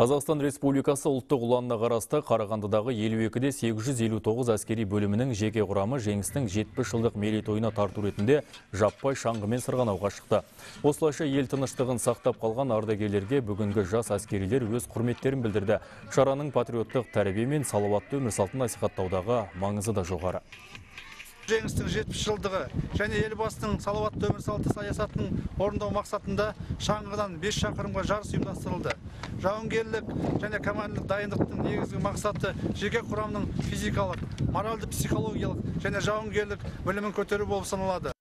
Қазақстан Республикасы ұлттық ұланына қарасты Қарағандыдағы 52-де 859 әскери бөлімінің жеке құрамы жеңістің 70 жылдық мерейтойына тарту ретінде жаппай шаңғымен сырғанауға шықты. Осылайша ел тыныштығын сақтап қалған ардагерлерге бүгінгі жас әскерилер өз құрметтерін білдірді. Шараның патриоттық тәрбие мен салауатты өмір салтын насихаттаудағы маңызы да жоғары. Жеңістің 70 жылдығы және елбасының салауатты өмір салты саясатының орындау мақсатында шаңғыдан 5 шақырымға жарыс ұйымдастырылды. Жауынгерлік және командалық дайындықтың негізгі мақсаты жеке құрамның физикалық моральды психологиялық және жауынгерлік білімін көтеру болып саналады.